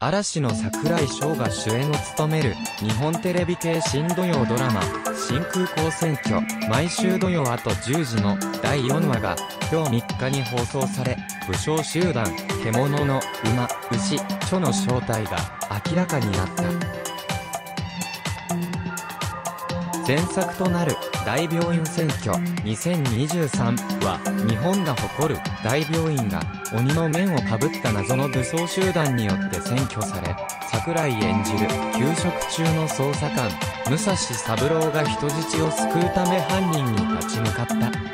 嵐の桜井翔が主演を務める日本テレビ系新土曜ドラマ新空港選挙毎週土曜あと10時の第4話が今日3日に放送され武将集団獣の馬牛著の正体が明らかになった。前作となる大病院選挙2023は日本が誇る大病院が鬼の面をかぶった謎の武装集団によって占拠され桜井演じる休職中の捜査官武蔵三郎が人質を救うため犯人に立ち向かった。